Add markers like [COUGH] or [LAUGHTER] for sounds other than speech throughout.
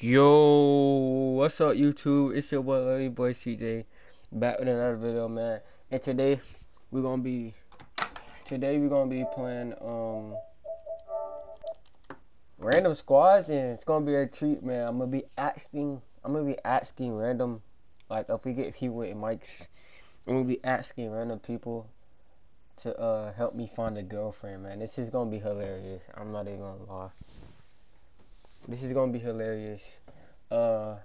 Yo, what's up YouTube? It's your boy Lily Boy CJ back with another video man. And today we're gonna be today we're gonna be playing um random squads and it's gonna be a treat man. I'm gonna be asking I'm gonna be asking random like if we get people with mics, I'm gonna be asking random people to uh help me find a girlfriend man. This is gonna be hilarious. I'm not even gonna lie. This is gonna be hilarious. Uh,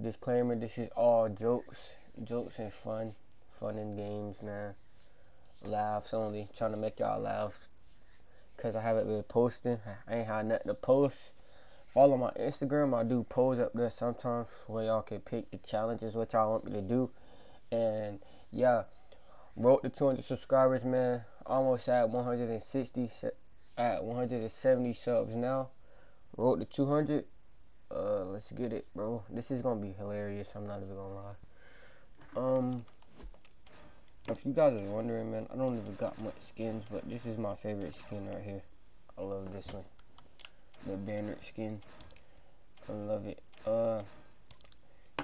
disclaimer: This is all jokes, jokes and fun, fun and games, man. Laughs only. Trying to make y'all laugh. Cause I haven't been posting. I ain't had nothing to post. Follow my Instagram. I do post up there sometimes where y'all can pick the challenges what y'all want me to do. And yeah, wrote the 200 subscribers, man. Almost at 160, at 170 subs now. Road to 200. Uh, let's get it, bro. This is gonna be hilarious. I'm not even gonna lie. Um, if you guys are wondering, man, I don't even got much skins, but this is my favorite skin right here. I love this one, the banner skin. I love it. Uh,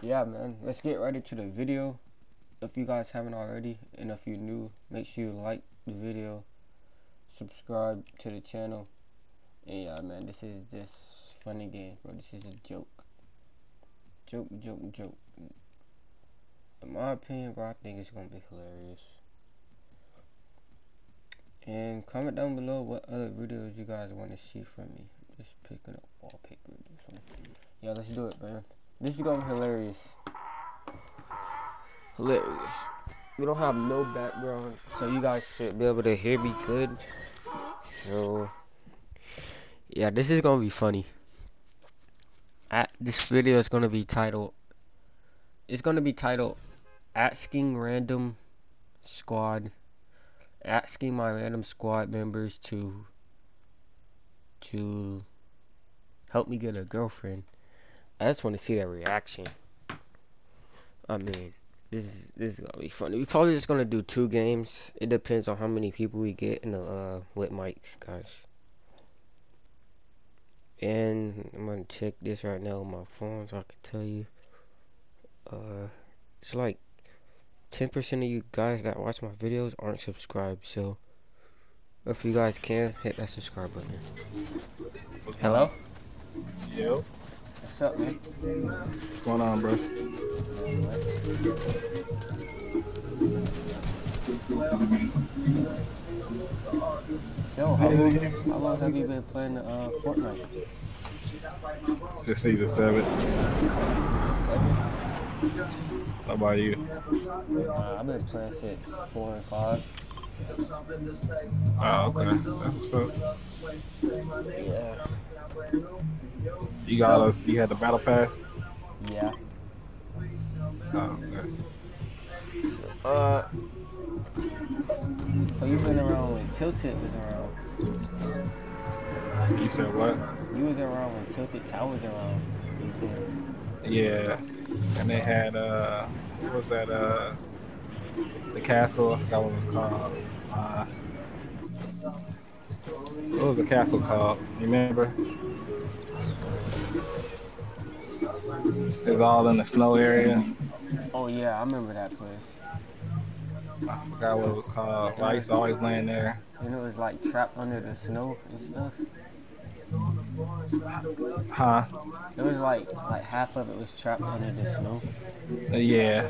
yeah, man. Let's get right into the video. If you guys haven't already, and if you're new, make sure you like the video, subscribe to the channel yeah, man, this is just funny game, bro. This is a joke. Joke, joke, joke. In my opinion, bro, I think it's gonna be hilarious. And comment down below what other videos you guys want to see from me. Just picking up wallpaper. Yeah, let's do it, man. This is gonna be hilarious. Hilarious. We don't have no background, so you guys should be able to hear me good. So yeah, this is gonna be funny. At, this video is gonna be titled. It's gonna be titled, asking random squad, asking my random squad members to, to, help me get a girlfriend. I just want to see their reaction. I mean, this is this is gonna be funny. We probably just gonna do two games. It depends on how many people we get in the uh with mics, guys and I'm gonna check this right now on my phone so I can tell you. Uh it's like 10% of you guys that watch my videos aren't subscribed so if you guys can hit that subscribe button. Hello? Yo. What's up man? What's going on bro so how long, how long have you been playing uh, Fortnite since season seven. How about you? Uh, I've been playing since four and five. Oh, okay. That's what's up. Yeah. You got us. You had the battle pass. Yeah. Oh, okay. Uh. So you've been around when Tilted was around. You said what? You was around when Tilted Towers around. Yeah, and they had uh, what was that uh, the castle? I forgot what it was called. Uh, what was the castle called? You remember? It's all in the snow area. Oh yeah, I remember that place. I forgot what it was called. I used to always land there. And it was like trapped under the snow and stuff. Huh? It was like like half of it was trapped under the snow. Uh, yeah.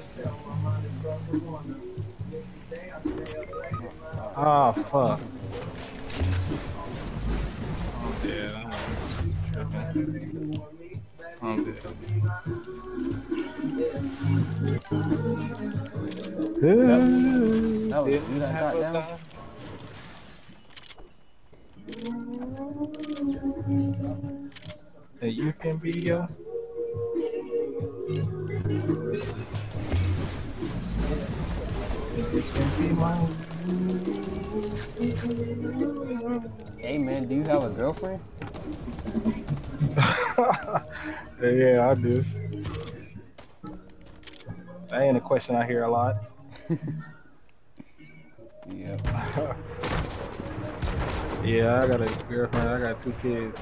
Oh fuck. Oh dead. I'm dead. That was you that got down. That you can be yo. You can be mine. Hey man, do you have a girlfriend? [LAUGHS] yeah, I do. That ain't a question I hear a lot. [LAUGHS] yeah. [LAUGHS] yeah, I got a girlfriend. I got two kids.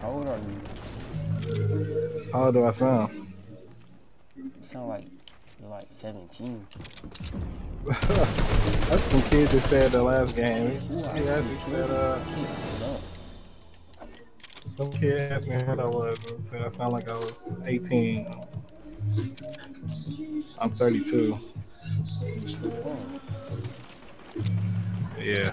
How old are you? How old do I sound? You sound like you're like 17. [LAUGHS] That's some kids that said the last game. Ooh, I He asked me uh, Kids, no. some kid asked me how old I was. and said I sound like I was 18. I'm 32. Oh. Yeah.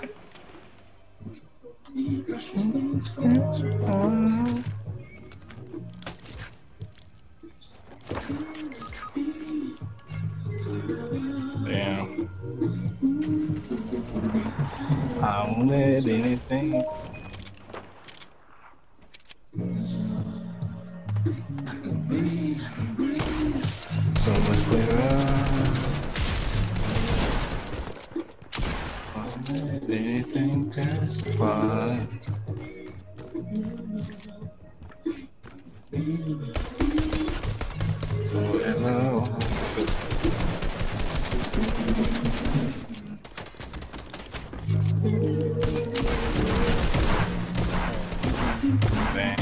Bang.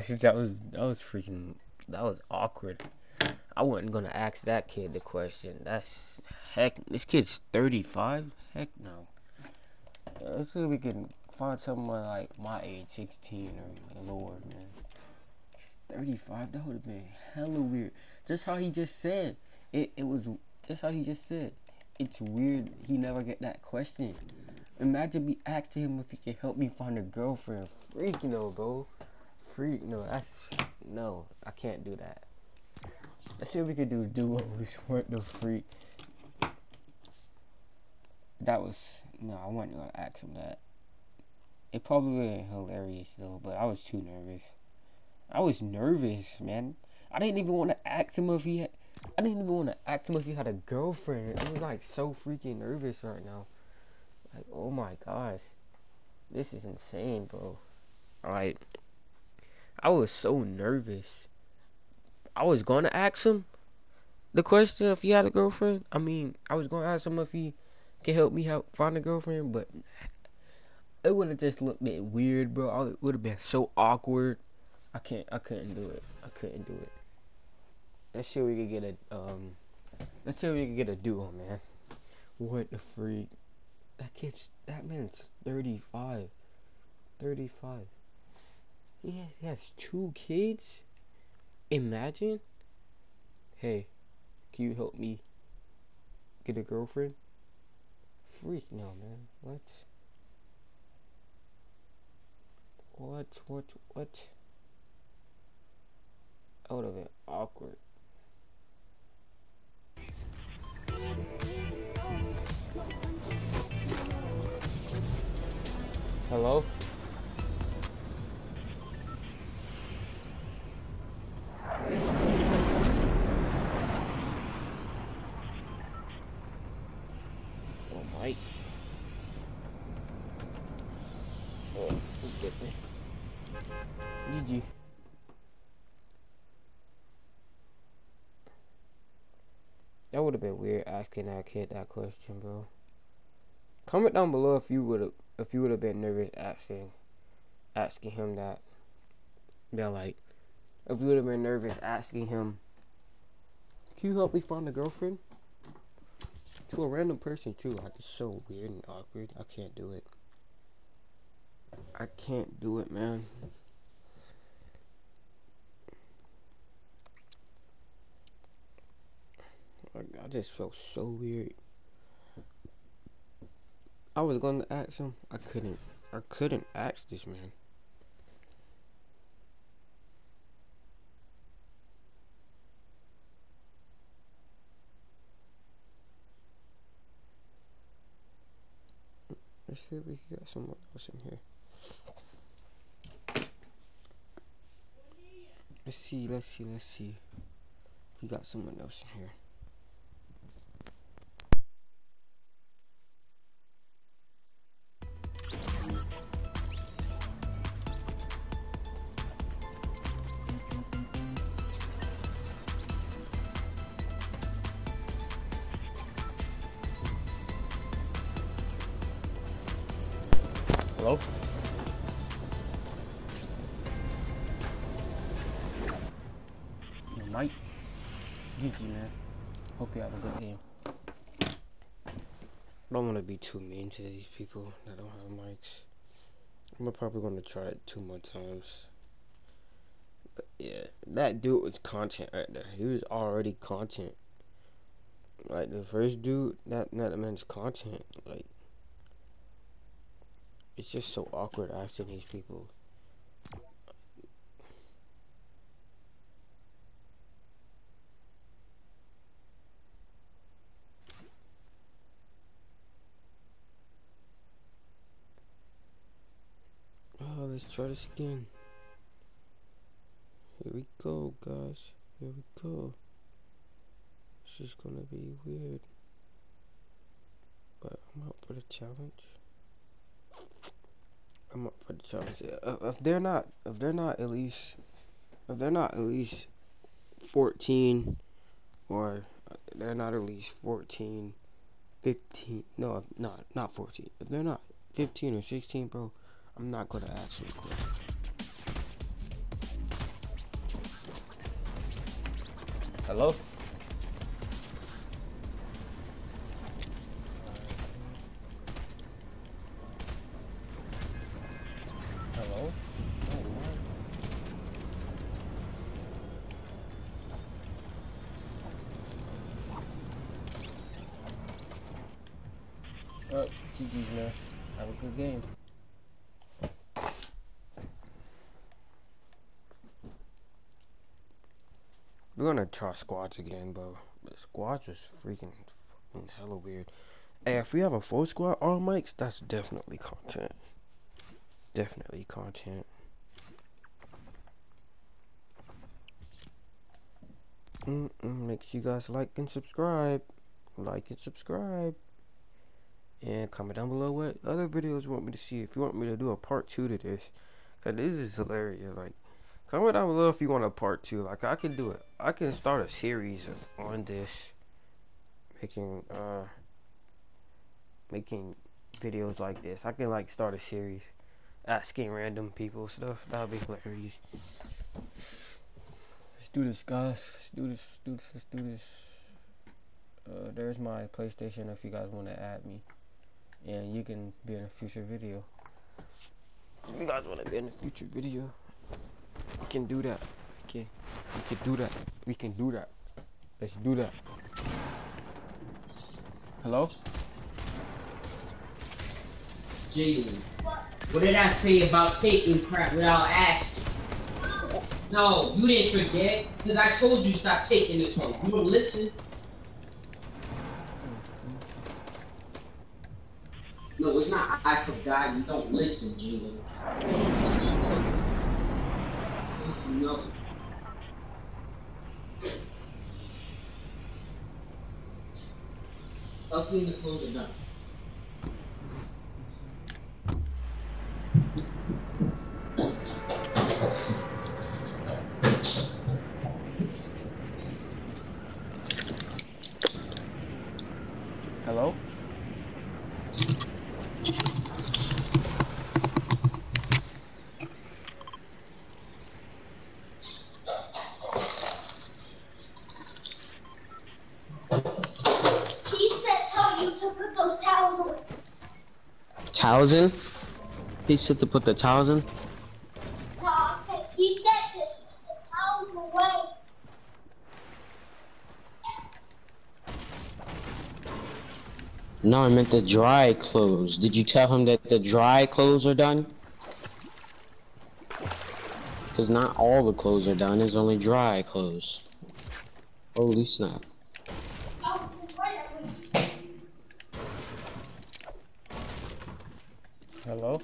Gosh, that was that was freaking that was awkward. I wasn't gonna ask that kid the question. That's heck. This kid's thirty five. Heck no. Uh, Let's see if we can find someone like my age, sixteen or lower, man. Thirty five. That would have been hella weird. Just how he just said it. It was just how he just said. It's weird. He never get that question. Imagine me asking him if he can help me find a girlfriend. Freak no, bro. Freak no. That's no. I can't do that. Let's see if we can do duos. What [LAUGHS] the freak? That was no. I wasn't gonna ask him that. It probably been hilarious though, but I was too nervous. I was nervous, man. I didn't even want to ask him if he had. I didn't even want to ask him if he had a girlfriend. I was like so freaking nervous right now. Like, oh my gosh. This is insane, bro. Alright. I was so nervous. I was gonna ask him the question if he had a girlfriend. I mean, I was gonna ask him if he can help me help find a girlfriend, but it would have just looked bit weird, bro. It would have been so awkward. I can't. I couldn't do it. I couldn't do it. Let's see if we could get a um. Let's see if we could get a duo, man. What the freak? That kid's that man's 35. 35. He has, he has two kids? Imagine. Hey, can you help me get a girlfriend? Freak no man. What? What what what? That would have been awkward. Hello? Would have been weird asking that kid that question, bro. Comment down below if you would have if you would have been nervous asking asking him that. Yeah, like if you would have been nervous asking him, can you help me find a girlfriend? To a random person too. Like it's so weird and awkward. I can't do it. I can't do it, man. I just felt so weird. I was going to ask him. I couldn't. I couldn't ask this man. Let's see if we get someone else in here. Let's see, let's see, let's see. If we got someone else in here. Hello? Mic? GG, man. Hope you have a good game. I don't want to be too mean to these people that don't have mics. I'm probably going to try it two more times. But yeah, that dude was content right there. He was already content. Like the first dude, that that man's content. Like it's just so awkward asking these people. Oh, let's try this again. Here we go, guys. Here we go. This is gonna be weird. But I'm up for the challenge. I'm up for the challenge. If they're not, if they're not at least, if they're not at least 14, or uh, they're not at least 14, 15, no, not, not 14. If they're not 15 or 16, bro, I'm not gonna actually quit. Hello? GG's man. Have a good game. We're gonna try squads again, bro. Squads was freaking fucking hella weird. Hey, if we have a full squad all mics, that's definitely content. Definitely content. Mm -mm, make sure you guys like and subscribe. Like and subscribe. And comment down below what other videos you want me to see. If you want me to do a part two to this. Cause this is hilarious. Like Comment down below if you want a part two. Like I can do it. I can start a series on this, making uh, making videos like this. I can like start a series, asking random people stuff. That'll be hilarious. Let's do this, guys. Let's do this. Let's do this. Let's do this. Uh, there's my PlayStation if you guys want to add me, and you can be in a future video. If you guys want to be in a future video. We can do that. Okay. We can do that. We can do that. Let's do that. Hello? Jalen, what did I say about taking crap without asking? No, you didn't forget, because I told you stop taking this one. You don't listen. No, it's not I forgot, you don't listen, Jalen. No. I'll clean the are done. Hello? Towels in? He said to put the towels in? No, said the away. No, I meant the dry clothes. Did you tell him that the dry clothes are done? Because not all the clothes are done, it's only dry clothes. Holy snap. Hello?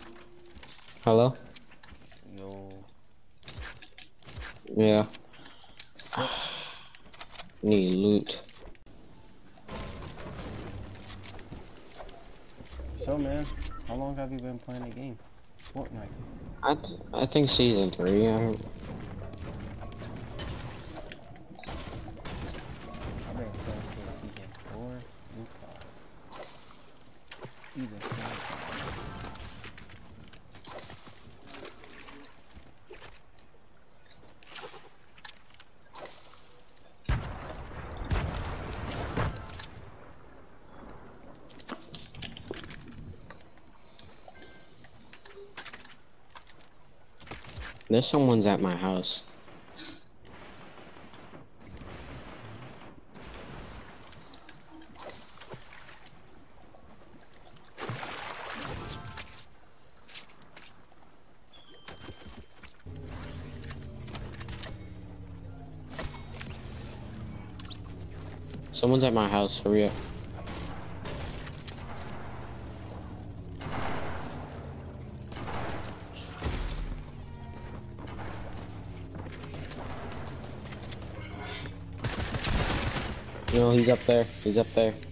Hello? Yo. Yeah. Need loot. So man, how long have you been playing the game? Fortnite. I th I think season three. I don't. I've been playing since season four and five. Even five. Someone's at my house. Someone's at my house, hurry up. He's up there. He's up there.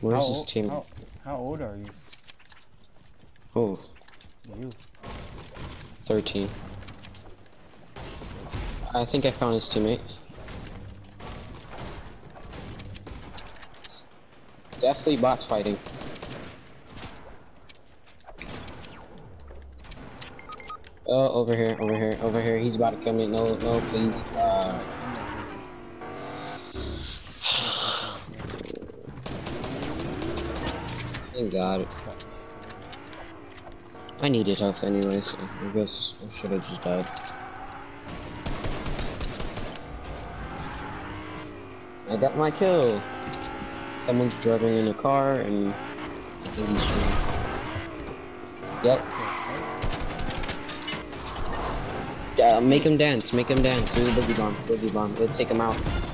Where's How, his old, team? how, how old are you? Oh, You. 13. I think I found his teammate. Definitely bots fighting. Oh, over here, over here, over here. He's about to kill me. No, no, please. Uh, thank God. I needed health anyways. So I guess I should have just died. I got my kill. Someone's driving in a car and I think he's shooting. Yep. Yeah, make him dance, make him dance. Do the boogie bomb, boogie bomb. Let's take him out.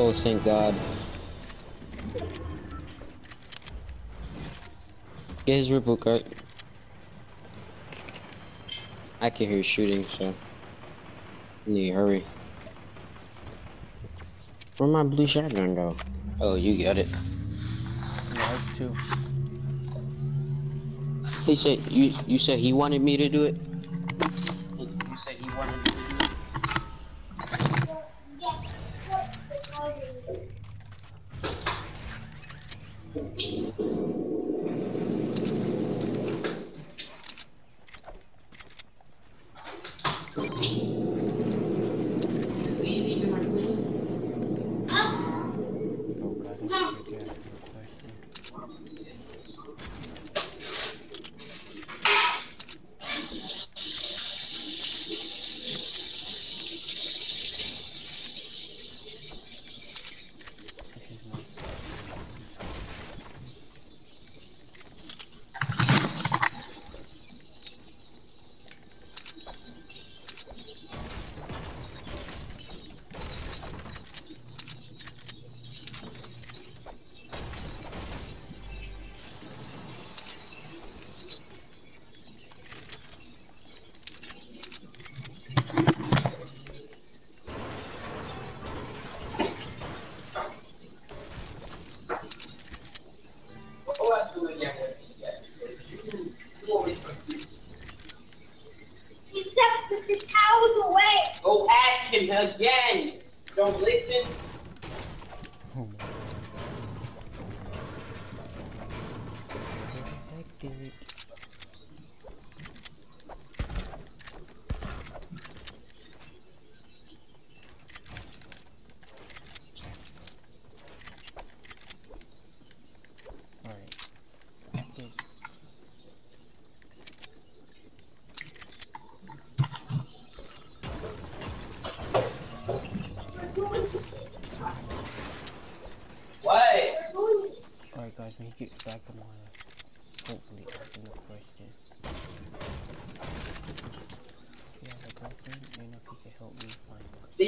Oh, thank God. Get his reboot card. I can hear shooting, so. I need to hurry. Where'd my blue shotgun go? Oh, you got it. Yeah, it's two. He said you you said he wanted me to do it.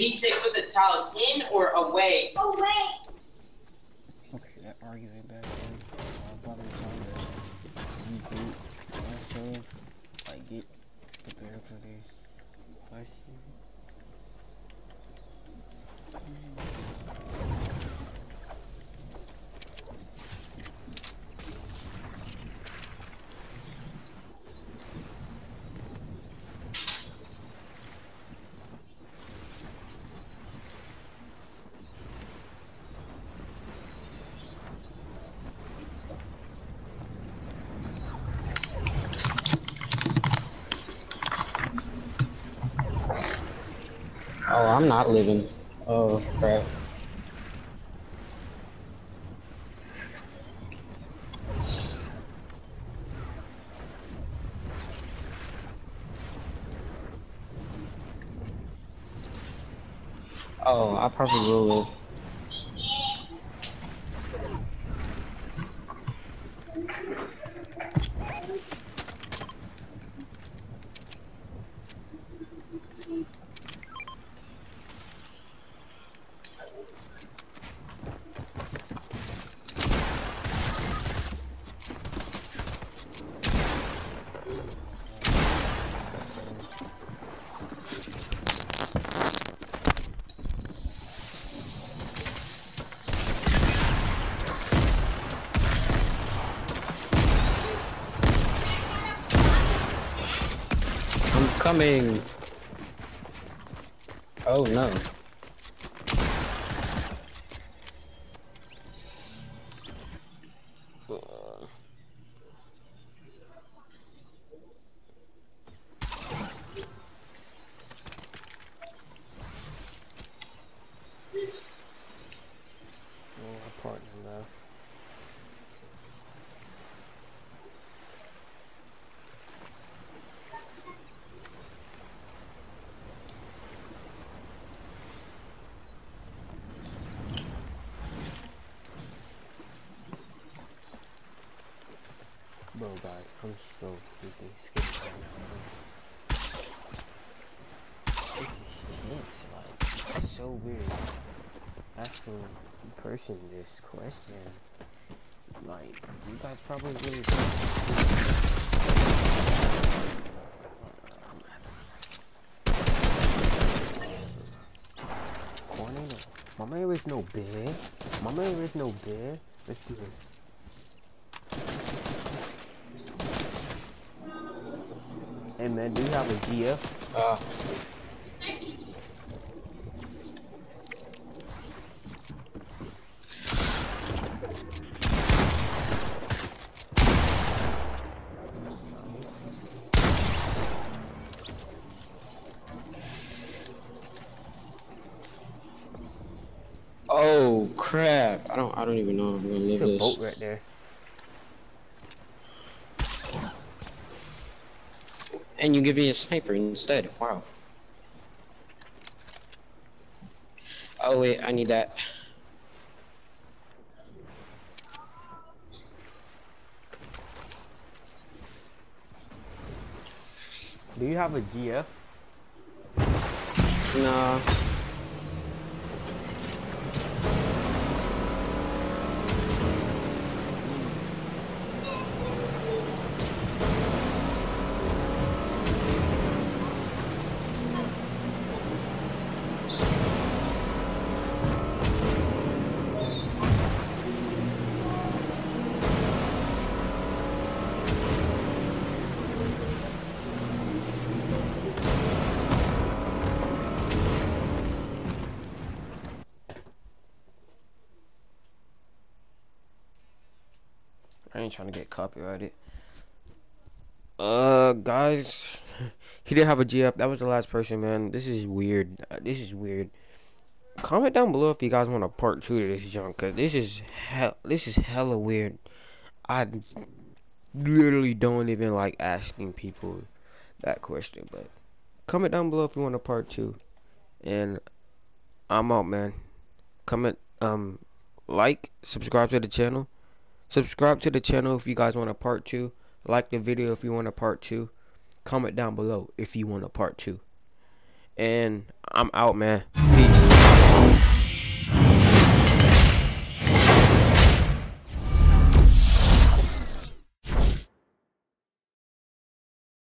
Did he say put the towels in or away? Away. Okay, that argument back then, uh, probably time to reboot also, like get prepared for this question. Oh, I'm not living. Oh, crap. Oh, I probably will live. I'm coming. Oh no. Oh, my partner left. Bro, guys, I'm so freaking scared right now. This is tense, like, it's so weird. Asking a person this question. Like, you guys probably really Corny, no. My man is no bear. My man is no bear. Let's do this. Hey man, do you have a GF? Uh, oh crap! I don't. I don't even know if I'm gonna live It's a this. boat right there. And you give me a sniper instead. Wow. Oh wait, I need that. Do you have a GF? No. Ain't trying to get copyrighted. Uh, guys, [LAUGHS] he didn't have a GF. That was the last person, man. This is weird. Uh, this is weird. Comment down below if you guys want a part two to this junk, cause this is hell. This is hella weird. I literally don't even like asking people that question, but comment down below if you want a part two. And I'm out, man. Comment, um, like, subscribe to the channel. Subscribe to the channel if you guys want a part two. Like the video if you want a part two. Comment down below if you want a part two. And I'm out, man. Peace.